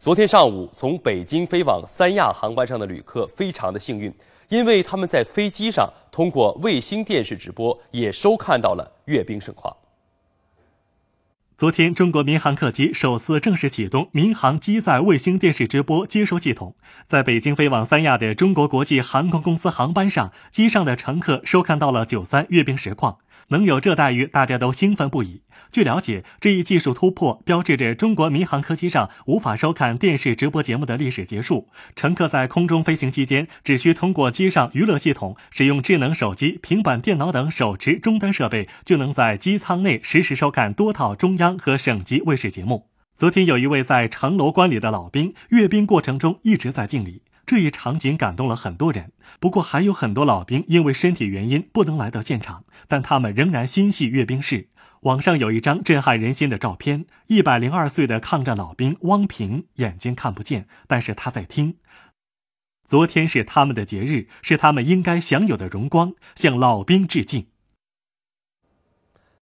昨天上午从北京飞往三亚航班上的旅客非常的幸运，因为他们在飞机上通过卫星电视直播也收看到了阅兵盛况。昨天，中国民航客机首次正式启动民航机载卫星电视直播接收系统，在北京飞往三亚的中国国际航空公司航班上，机上的乘客收看到了九三阅兵实况。能有这待遇，大家都兴奋不已。据了解，这一技术突破标志着中国民航客机上无法收看电视直播节目的历史结束。乘客在空中飞行期间，只需通过机上娱乐系统，使用智能手机、平板电脑等手持终端设备，就能在机舱内实时收看多套中央和省级卫视节目。昨天，有一位在城楼观礼的老兵，阅兵过程中一直在敬礼。这一场景感动了很多人，不过还有很多老兵因为身体原因不能来到现场，但他们仍然心系阅兵式。网上有一张震撼人心的照片：一百零二岁的抗战老兵汪平，眼睛看不见，但是他在听。昨天是他们的节日，是他们应该享有的荣光，向老兵致敬。